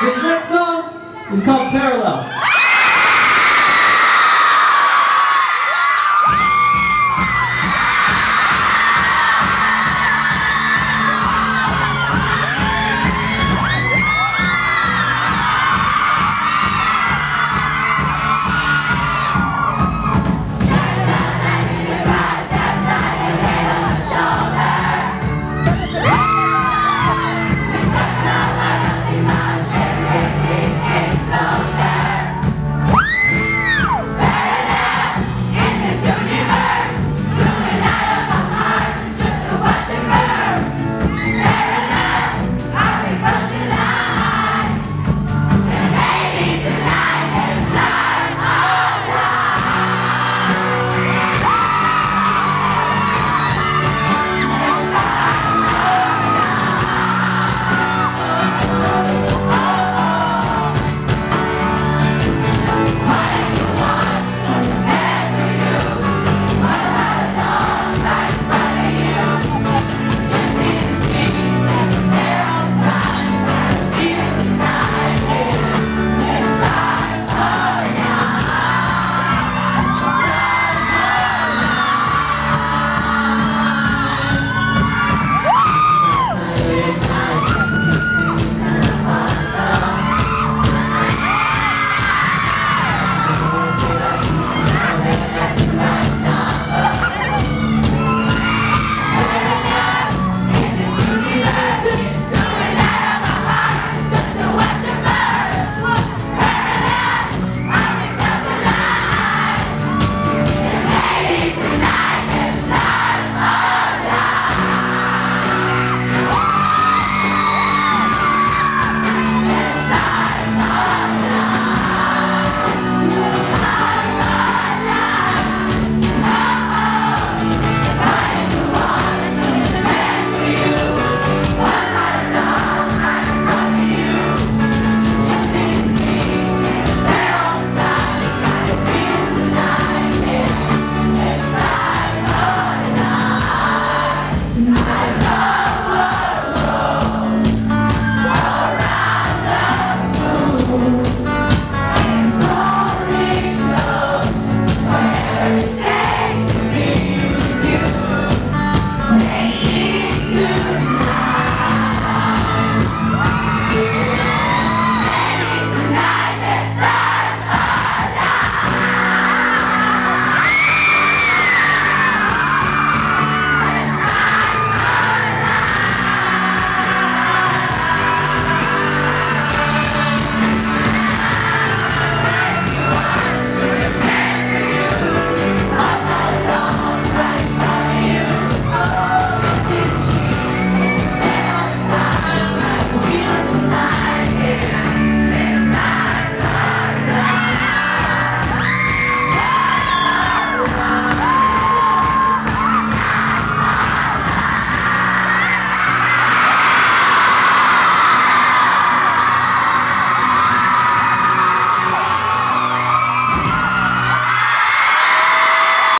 This next song is called Paradise. Yeah.